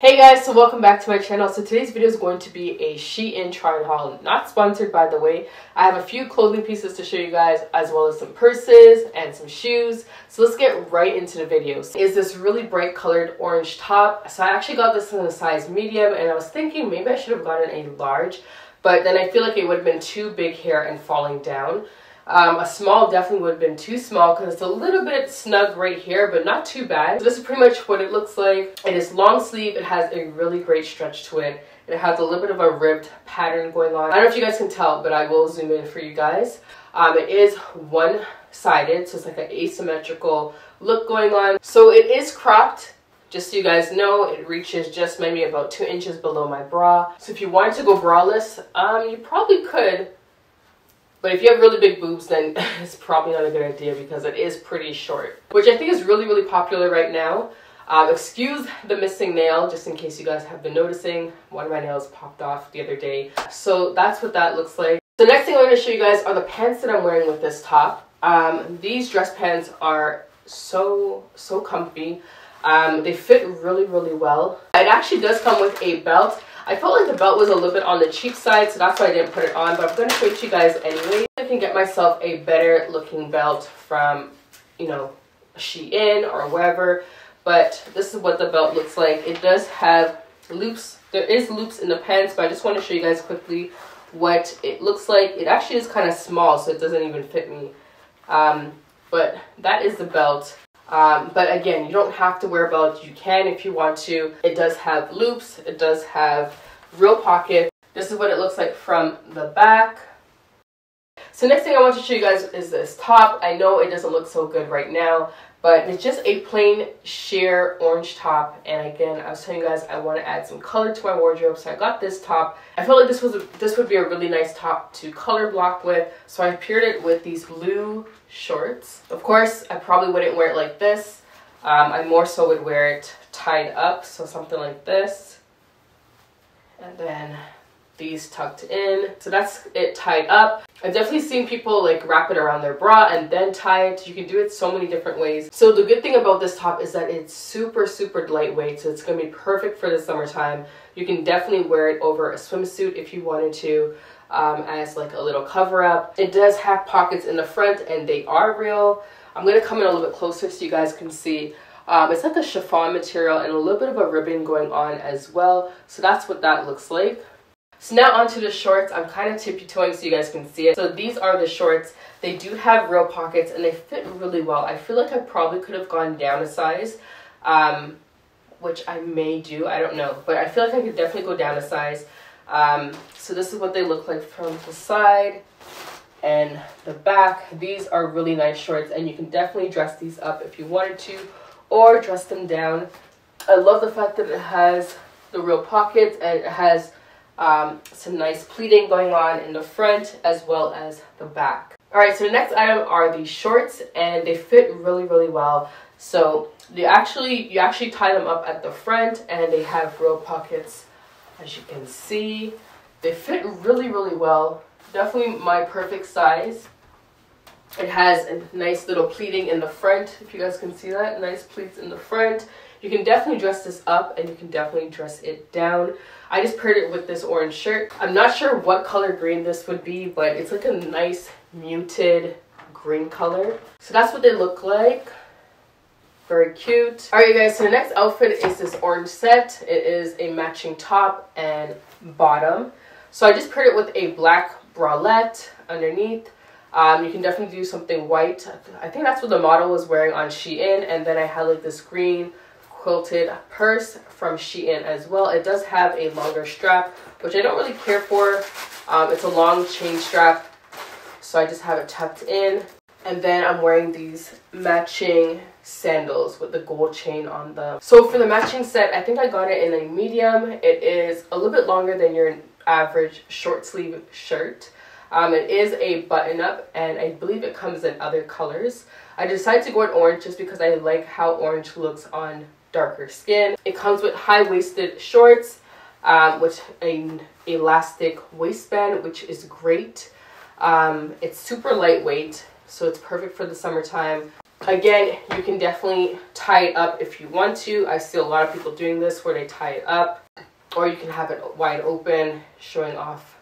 Hey guys, so welcome back to my channel. So today's video is going to be a Shein try haul, not sponsored by the way. I have a few clothing pieces to show you guys as well as some purses and some shoes. So let's get right into the video. So is this really bright colored orange top. So I actually got this in a size medium and I was thinking maybe I should have gotten a large, but then I feel like it would have been too big here and falling down. Um, a small definitely would have been too small because it's a little bit snug right here, but not too bad. So this is pretty much what it looks like. It is long sleeve. It has a really great stretch to it. It has a little bit of a ribbed pattern going on. I don't know if you guys can tell, but I will zoom in for you guys. Um, it is one-sided, so it's like an asymmetrical look going on. So it is cropped just so you guys know, it reaches just maybe about two inches below my bra. So if you wanted to go braless, um, you probably could, but if you have really big boobs, then it's probably not a good idea because it is pretty short, which I think is really, really popular right now. Um, excuse the missing nail, just in case you guys have been noticing. One of my nails popped off the other day. So that's what that looks like. The next thing I'm going to show you guys are the pants that I'm wearing with this top. Um, these dress pants are so, so comfy. Um, they fit really, really well. It actually does come with a belt. I felt like the belt was a little bit on the cheap side, so that's why I didn't put it on, but I'm going to show it to you guys anyway. I can get myself a better looking belt from, you know, Shein or wherever, but this is what the belt looks like. It does have loops. There is loops in the pants, but I just want to show you guys quickly what it looks like. It actually is kind of small, so it doesn't even fit me. Um, but that is the belt. Um, but again, you don't have to wear a belt. You can if you want to. It does have loops. It does have real pockets. This is what it looks like from the back. So next thing I want to show you guys is this top. I know it doesn't look so good right now, but it's just a plain sheer orange top. And again, I was telling you guys I want to add some color to my wardrobe, so I got this top. I felt like this was a, this would be a really nice top to color block with, so I paired it with these blue shorts. Of course, I probably wouldn't wear it like this. Um, I more so would wear it tied up, so something like this. And then these tucked in. So that's it tied up. I've definitely seen people like wrap it around their bra and then tie it. You can do it so many different ways. So the good thing about this top is that it's super, super lightweight. So it's going to be perfect for the summertime. You can definitely wear it over a swimsuit if you wanted to um, as like a little cover up. It does have pockets in the front and they are real. I'm going to come in a little bit closer so you guys can see. Um, it's like a chiffon material and a little bit of a ribbon going on as well. So that's what that looks like. So now onto the shorts. I'm kind of tippy-toeing so you guys can see it. So these are the shorts. They do have real pockets and they fit really well. I feel like I probably could have gone down a size, um, which I may do. I don't know. But I feel like I could definitely go down a size. Um, so this is what they look like from the side and the back. These are really nice shorts and you can definitely dress these up if you wanted to or dress them down. I love the fact that it has the real pockets and it has um, some nice pleating going on in the front as well as the back. Alright, so the next item are these shorts and they fit really, really well. So they actually, you actually tie them up at the front and they have real pockets as you can see. They fit really, really well. Definitely my perfect size. It has a nice little pleating in the front, if you guys can see that. Nice pleats in the front. You can definitely dress this up and you can definitely dress it down. I just paired it with this orange shirt. I'm not sure what color green this would be, but it's like a nice muted green color. So that's what they look like. Very cute. Alright guys, so the next outfit is this orange set. It is a matching top and bottom. So I just paired it with a black bralette underneath. Um, you can definitely do something white. I think that's what the model was wearing on Shein. And then I had like this green quilted purse from Shein as well. It does have a longer strap, which I don't really care for. Um, it's a long chain strap, so I just have it tucked in. And then I'm wearing these matching sandals with the gold chain on them. So for the matching set, I think I got it in a medium. It is a little bit longer than your average short sleeve shirt. Um, it is a button up and I believe it comes in other colors. I decided to go in orange just because I like how orange looks on darker skin. It comes with high-waisted shorts um, with an elastic waistband, which is great. Um, it's super lightweight, so it's perfect for the summertime. Again, you can definitely tie it up if you want to. I see a lot of people doing this where they tie it up. Or you can have it wide open, showing off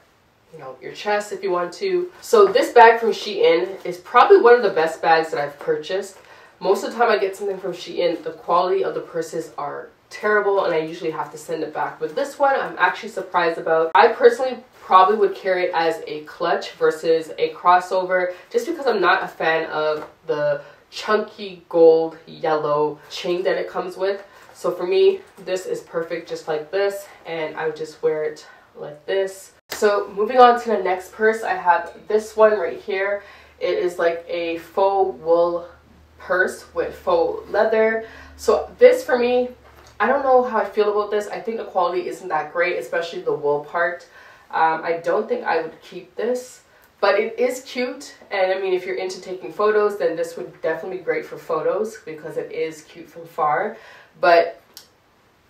you know, your chest if you want to. So this bag from Shein is probably one of the best bags that I've purchased. Most of the time I get something from Shein, the quality of the purses are terrible and I usually have to send it back. But this one I'm actually surprised about. I personally probably would carry it as a clutch versus a crossover just because I'm not a fan of the chunky gold yellow chain that it comes with. So for me, this is perfect just like this and I would just wear it like this. So moving on to the next purse, I have this one right here. It is like a faux wool purse with faux leather. So this for me, I don't know how I feel about this. I think the quality isn't that great, especially the wool part. Um, I don't think I would keep this, but it is cute. And I mean, if you're into taking photos, then this would definitely be great for photos because it is cute from far. But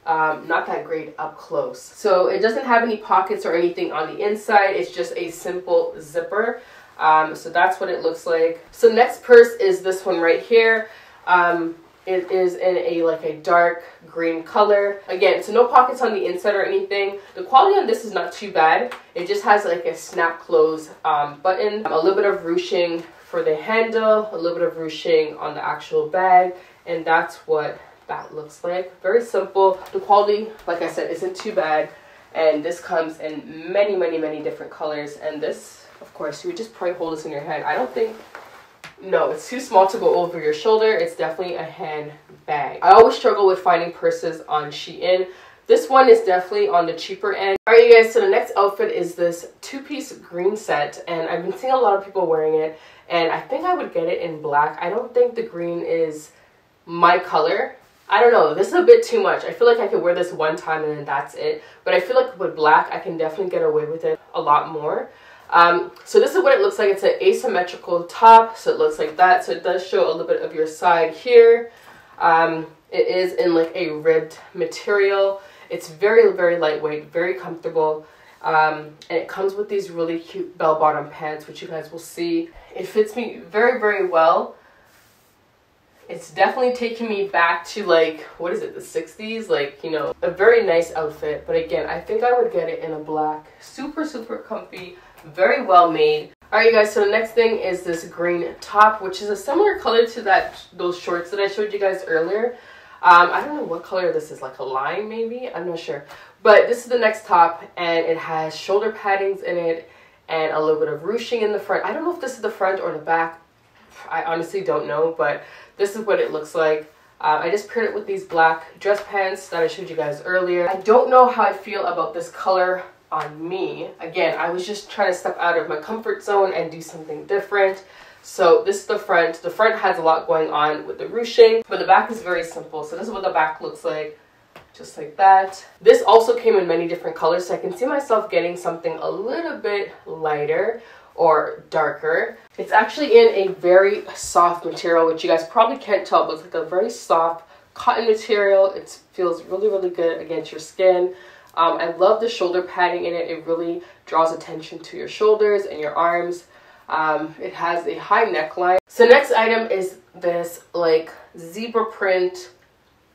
um, not that great up close. So it doesn't have any pockets or anything on the inside. It's just a simple zipper. Um, so that's what it looks like. So next purse is this one right here. Um, it is in a like a dark green color. Again, so no pockets on the inside or anything. The quality on this is not too bad. It just has like a snap close um, button, a little bit of ruching for the handle, a little bit of ruching on the actual bag, and that's what that looks like. Very simple. The quality, like I said, isn't too bad. And this comes in many, many, many different colors. And this, of course, you would just probably hold this in your hand. I don't think, no, it's too small to go over your shoulder. It's definitely a handbag. I always struggle with finding purses on Shein. This one is definitely on the cheaper end. Alright you guys, so the next outfit is this two-piece green set. And I've been seeing a lot of people wearing it. And I think I would get it in black. I don't think the green is my color. I don't know, this is a bit too much. I feel like I could wear this one time and then that's it. But I feel like with black, I can definitely get away with it a lot more. Um, so this is what it looks like. It's an asymmetrical top, so it looks like that. So it does show a little bit of your side here. Um, it is in like a ribbed material. It's very, very lightweight, very comfortable. Um, and it comes with these really cute bell-bottom pants, which you guys will see. It fits me very, very well it's definitely taking me back to like what is it the 60s like you know a very nice outfit but again i think i would get it in a black. Super super comfy very well made. All right you guys so the next thing is this green top which is a similar color to that those shorts that i showed you guys earlier. Um, i don't know what color this is like a lime maybe? I'm not sure. But this is the next top and it has shoulder paddings in it and a little bit of ruching in the front. I don't know if this is the front or the back i honestly don't know but this is what it looks like. Uh, I just paired it with these black dress pants that I showed you guys earlier. I don't know how I feel about this color on me. Again, I was just trying to step out of my comfort zone and do something different. So this is the front. The front has a lot going on with the ruching, but the back is very simple. So this is what the back looks like, just like that. This also came in many different colors, so I can see myself getting something a little bit lighter or darker. It's actually in a very soft material, which you guys probably can't tell, but it's like a very soft cotton material. It feels really, really good against your skin. Um, I love the shoulder padding in it. It really draws attention to your shoulders and your arms. Um, it has a high neckline. So next item is this like zebra print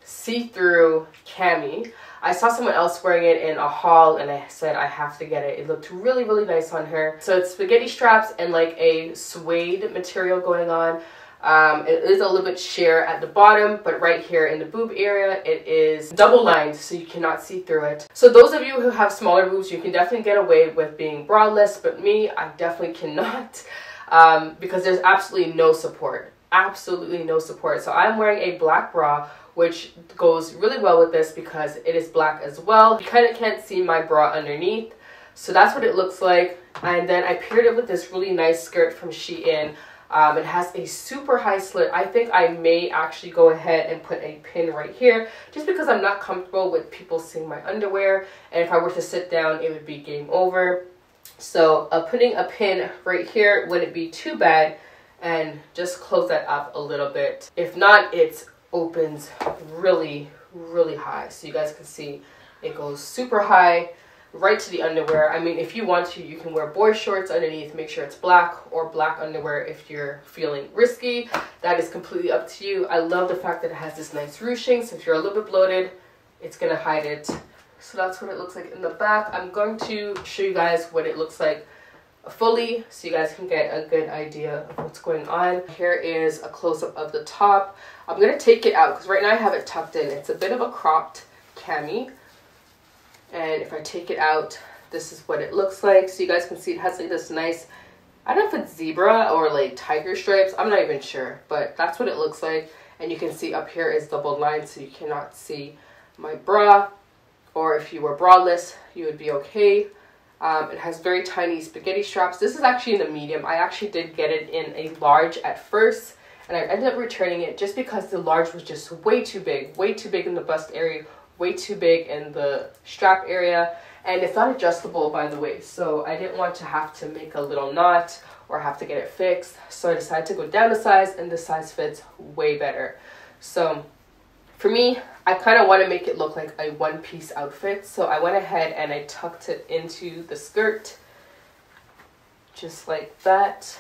see-through cami. I saw someone else wearing it in a haul and I said I have to get it. It looked really, really nice on her. So it's spaghetti straps and like a suede material going on. Um, it is a little bit sheer at the bottom, but right here in the boob area, it is double lined so you cannot see through it. So those of you who have smaller boobs, you can definitely get away with being braless, but me, I definitely cannot um, because there's absolutely no support. Absolutely no support. So I'm wearing a black bra which goes really well with this because it is black as well. You kind of can't see my bra underneath. So that's what it looks like. And then I paired it with this really nice skirt from Shein. Um, it has a super high slit. I think I may actually go ahead and put a pin right here just because I'm not comfortable with people seeing my underwear. And if I were to sit down, it would be game over. So uh, putting a pin right here wouldn't be too bad and just close that up a little bit. If not, it opens really, really high. So you guys can see it goes super high. right to the underwear. I mean, if you want to, you can wear boy shorts underneath, make sure it's black, or black underwear if you're feeling risky. That is completely up to you. I love the fact that it has this nice ruching, so if you're a little bit bloated, it's gonna hide it. So that's what it looks like in the back. I'm going to show you guys what it looks like fully so you guys can get a good idea of what's going on. Here is a close-up of the top. I'm going to take it out because right now I have it tucked in. It's a bit of a cropped cami. And if I take it out, this is what it looks like. So you guys can see it has like this nice, I don't know if it's zebra or like tiger stripes. I'm not even sure, but that's what it looks like. And you can see up here is double line so you cannot see my bra. Or if you were braless, you would be okay. Um, it has very tiny spaghetti straps. This is actually in a medium. I actually did get it in a large at first and I ended up returning it just because the large was just way too big, way too big in the bust area, way too big in the strap area. And it's not adjustable, by the way, so I didn't want to have to make a little knot or have to get it fixed. So I decided to go down a size, and the size fits way better. So for me, I kind of want to make it look like a one-piece outfit. So I went ahead and I tucked it into the skirt, just like that.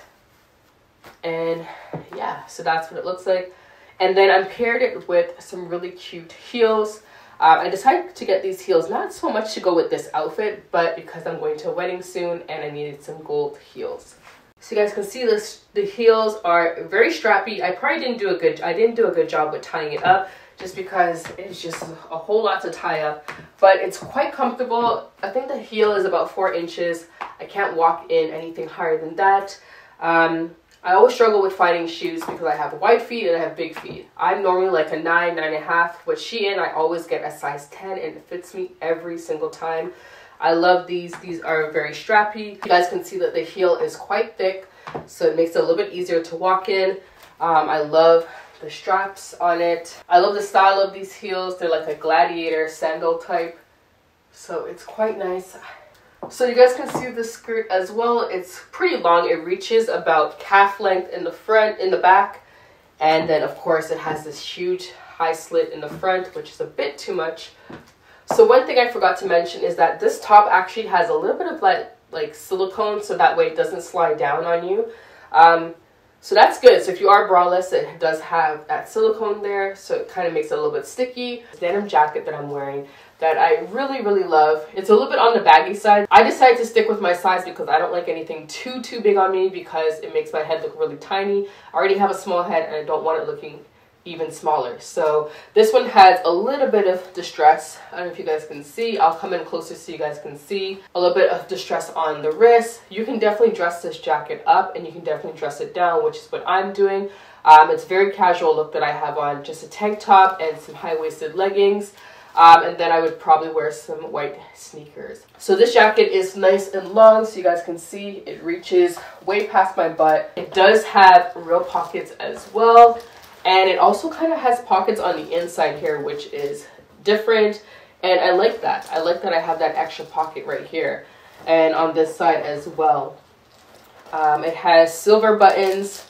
And yeah, so that's what it looks like. And then I paired it with some really cute heels. Um, I decided to get these heels not so much to go with this outfit, but because I'm going to a wedding soon and I needed some gold heels. So you guys can see this, the heels are very strappy. I probably didn't do a good, I didn't do a good job with tying it up just because it's just a whole lot to tie up, but it's quite comfortable. I think the heel is about four inches. I can't walk in anything higher than that. Um, I always struggle with finding shoes because I have wide feet and I have big feet. I'm normally like a 9, 9.5. With Shein, I always get a size 10 and it fits me every single time. I love these. These are very strappy. You guys can see that the heel is quite thick, so it makes it a little bit easier to walk in. Um, I love the straps on it. I love the style of these heels. They're like a gladiator sandal type. So it's quite nice. So you guys can see the skirt as well. It's pretty long. It reaches about calf length in the front, in the back. And then of course it has this huge high slit in the front, which is a bit too much. So one thing I forgot to mention is that this top actually has a little bit of like, like silicone so that way it doesn't slide down on you. Um, so that's good. So if you are braless, it does have that silicone there, so it kind of makes it a little bit sticky. Denim jacket that I'm wearing that I really, really love. It's a little bit on the baggy side. I decided to stick with my size because I don't like anything too, too big on me because it makes my head look really tiny. I already have a small head and I don't want it looking even smaller. So this one has a little bit of distress. I don't know if you guys can see. I'll come in closer so you guys can see. A little bit of distress on the wrist. You can definitely dress this jacket up and you can definitely dress it down, which is what I'm doing. Um, it's very casual look that I have on. Just a tank top and some high-waisted leggings. Um, and then I would probably wear some white sneakers. So this jacket is nice and long so you guys can see it reaches way past my butt. It does have real pockets as well. And it also kind of has pockets on the inside here, which is different. And I like that. I like that I have that extra pocket right here. And on this side as well. Um, it has silver buttons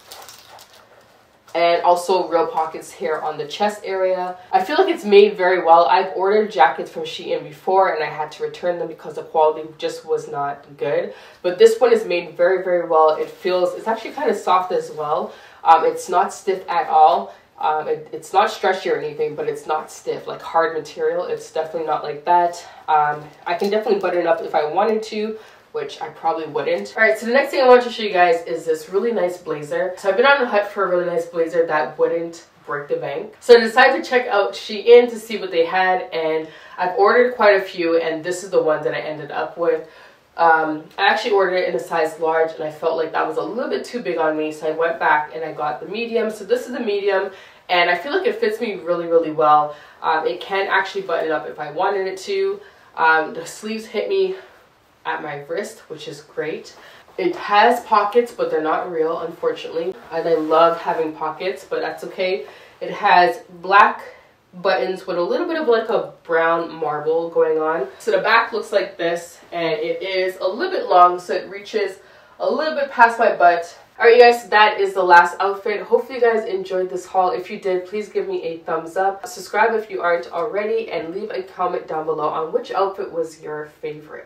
and also real pockets here on the chest area. I feel like it's made very well. I've ordered jackets from Shein before and I had to return them because the quality just was not good. But this one is made very, very well. It feels, it's actually kind of soft as well. Um, it's not stiff at all. Um, it, it's not stretchy or anything, but it's not stiff, like hard material. It's definitely not like that. Um, I can definitely button it up if I wanted to, which I probably wouldn't. All right, so the next thing I want to show you guys is this really nice blazer. So I've been on the hunt for a really nice blazer that wouldn't break the bank. So I decided to check out Shein to see what they had, and I've ordered quite a few, and this is the one that I ended up with. Um, I actually ordered it in a size large and I felt like that was a little bit too big on me so I went back and I got the medium. So this is the medium and I feel like it fits me really really well. Um, it can actually button up if I wanted it to. Um, the sleeves hit me at my wrist which is great. It has pockets but they're not real unfortunately. And I love having pockets but that's okay. It has black buttons with a little bit of like a brown marble going on. So the back looks like this and it is a little bit long so it reaches a little bit past my butt. Alright you guys, that is the last outfit. Hopefully you guys enjoyed this haul. If you did, please give me a thumbs up. Subscribe if you aren't already and leave a comment down below on which outfit was your favorite.